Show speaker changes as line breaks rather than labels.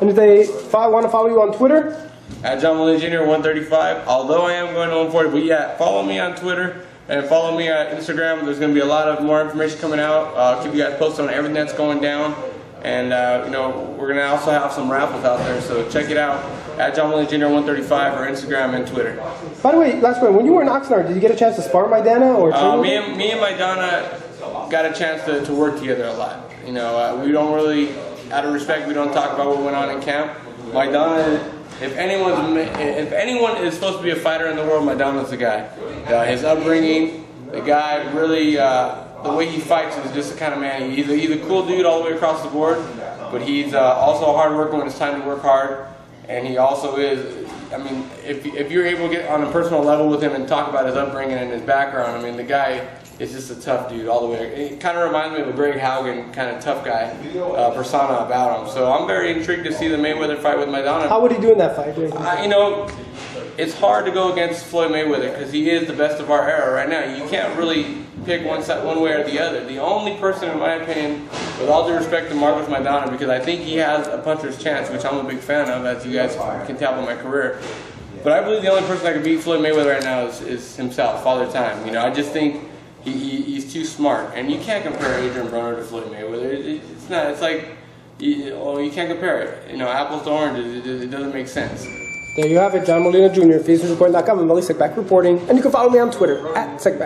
And if they follow, want to follow you on Twitter,
At John Molina Jr. 135. Although I am going to 140, but yeah, follow me on Twitter and follow me on Instagram. There's going to be a lot of more information coming out. Uh, I'll keep you guys posted on everything that's going down. And uh, you know, we're going to also have some raffles out there, so check it out at John Molina Jr. 135 or Instagram and Twitter.
by the way, last one, when you were in Oxnard, did you get a chance to spar Maidana or
Uh, me and me and Maidana got a chance to, to work together a lot. You know, uh, we don't really, out of respect, we don't talk about what went on in camp. Maidana, if anyone's if anyone is supposed to be a fighter in the world, Maidana's the guy. Uh, his upbringing, the guy really, uh, the way he fights is just the kind of man. He's a, he's a cool dude all the way across the board, but he's uh, also a hard worker when it's time to work hard. And he also is, I mean, if, if you're able to get on a personal level with him and talk about his upbringing and his background, I mean, the guy is just a tough dude all the way. It kind of reminds me of a Greg Haugen kind of tough guy uh, persona about him. So I'm very intrigued to see the Mayweather fight with Maidana.
How would he do in that fight? do you think?
Uh, you know, it's hard to go against Floyd Mayweather because he is the best of our era right now. You can't really pick one side, one way or the other. The only person, in my opinion, with all due respect to Marcos Maidana, because I think he has a puncher's chance, which I'm a big fan of, as you guys can tell by my career. But I believe the only person that can beat Floyd Mayweather right now is, is himself, Father Time. You know, I just think he, he, he's too smart, and you can't compare Adrien Broner to Floyd Mayweather. It, it, it's not. It's like, you, well, you can't compare it. You know, apples to oranges. It, it doesn't make sense.
There you have it, John Molina Jr., EsNewsReporting.com, and Melly Seckbach reporting. And you can follow me on Twitter, at
step